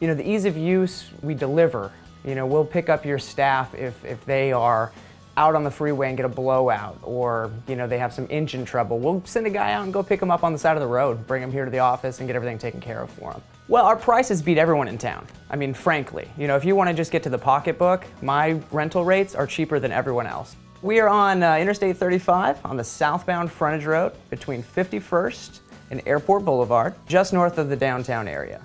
You know, the ease of use, we deliver. You know, we'll pick up your staff if, if they are out on the freeway and get a blowout or, you know, they have some engine trouble. We'll send a guy out and go pick them up on the side of the road, bring them here to the office and get everything taken care of for them. Well, our prices beat everyone in town. I mean, frankly, you know, if you want to just get to the pocketbook, my rental rates are cheaper than everyone else. We are on uh, Interstate 35 on the southbound frontage road between 51st and Airport Boulevard, just north of the downtown area.